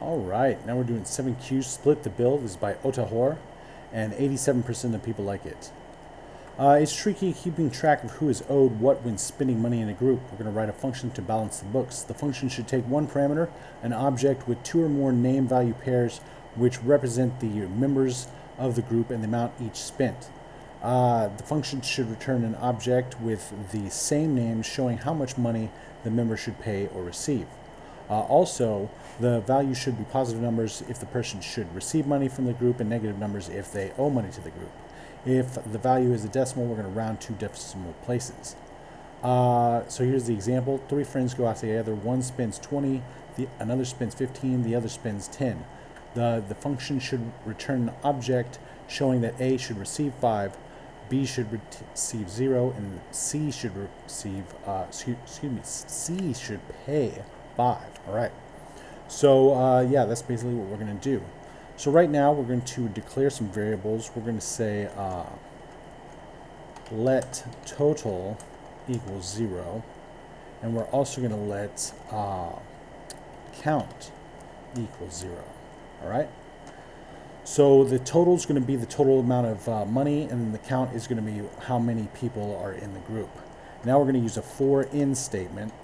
All right, now we're doing 7 kyu Split the Bill. This is by Otahor, and 87% of people like it. Uh, it's tricky keeping track of who is owed what when spending money in a group. We're going to write a function to balance the books. The function should take one parameter, an object with two or more name value pairs, which represent the members of the group and the amount each spent. Uh, the function should return an object with the same name showing how much money the member should pay or receive. Uh, also, the value should be positive numbers if the person should receive money from the group and negative numbers if they owe money to the group. If the value is a decimal, we're going to round two decimal places. Uh, so here's the example. Three friends go out together. One spends 20, the, another spends 15, the other spends 10. The, the function should return an object showing that A should receive 5, B should receive 0, and C should receive, uh, excuse, excuse me, C should pay 5. All right. So uh, yeah, that's basically what we're going to do. So right now we're going to declare some variables. We're going to say uh, let total equals 0. And we're also going to let uh, count equals 0. All right. So the total is going to be the total amount of uh, money, and the count is going to be how many people are in the group. Now we're going to use a for in statement.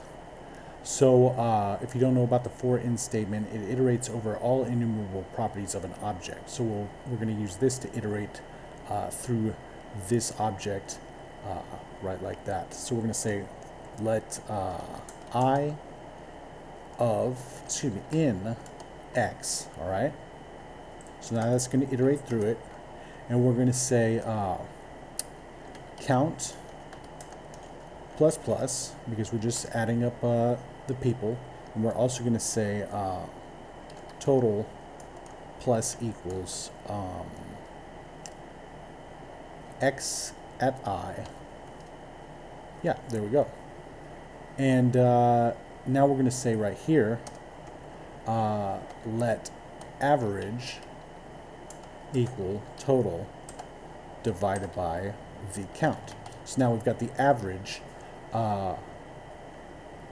So uh, if you don't know about the for in statement, it iterates over all enumerable properties of an object. So we'll, we're going to use this to iterate uh, through this object uh, right like that. So we're going to say let uh, i of, excuse me, in x, all right? So now that's going to iterate through it. And we're going to say uh, count plus plus, because we're just adding up uh, the people. And we're also going to say uh, total plus equals um, x at i. Yeah, there we go. And uh, now we're going to say right here, uh, let average equal total divided by the count. So now we've got the average uh,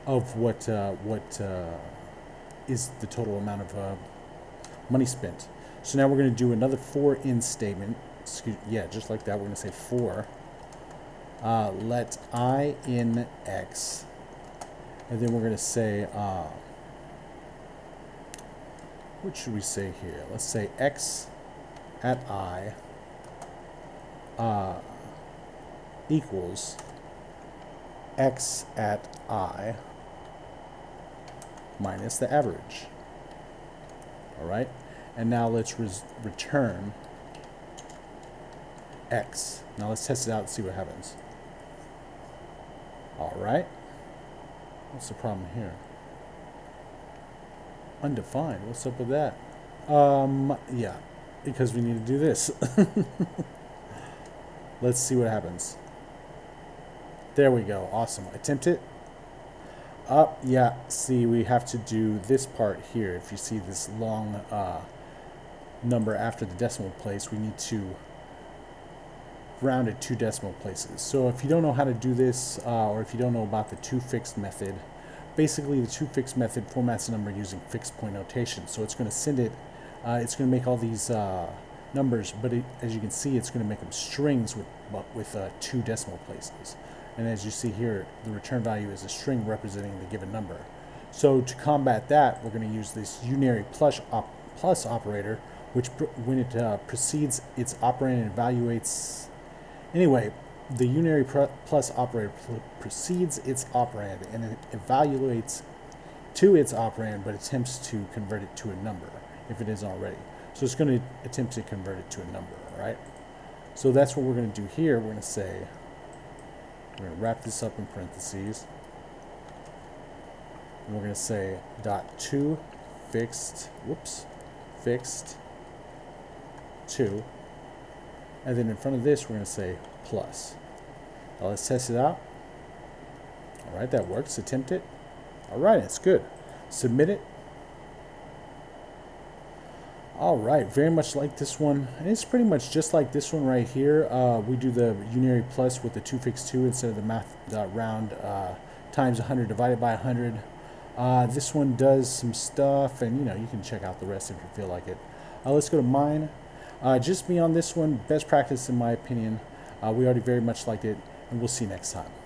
of what uh, what uh, is the total amount of uh, money spent. So now we're going to do another for in statement. Excuse, yeah, just like that. We're going to say for uh, let i in x, and then we're going to say uh, what should we say here? Let's say x at i uh, equals x at i minus the average. All right, and now let's return x. Now let's test it out and see what happens. All right, what's the problem here? Undefined, what's up with that? Um, yeah, because we need to do this. Let's see what happens. There we go. Awesome. Attempt it. Up. Yeah. See, we have to do this part here. If you see this long uh, number after the decimal place, we need to round it two decimal places. So if you don't know how to do this, uh, or if you don't know about the toFixed method, basically the toFixed method formats a number using fixed point notation. So it's going to send it uh, it's going to make all these uh, numbers, but it, as you can see, it's going to make them strings with, with uh, two decimal places. And as you see here, the return value is a string representing the given number. So to combat that, we're going to use this unary plus, op plus operator, which when it uh, precedes its operand and evaluates... Anyway, the unary plus operator precedes its operand and it evaluates to its operand, but attempts to convert it to a number if it isn't already. So it's going to attempt to convert it to a number, right? So that's what we're going to do here. We're going to say, we're going to wrap this up in parentheses. And we're going to say dot two fixed, whoops, fixed two. And then in front of this, we're going to say plus. Now let's test it out. All right, that works. Attempt it. All right, it's good. Submit it. All right, very much like this one. And it's pretty much just like this one right here. Uh, we do the unary plus with the 2 fix 2 instead of the math the round uh, times 100 divided by 100. Uh, this one does some stuff, and you know you can check out the rest if you feel like it. Uh, let's go to mine. Uh, just me on this one. Best practice in my opinion. Uh, we already very much liked it, and we'll see you next time.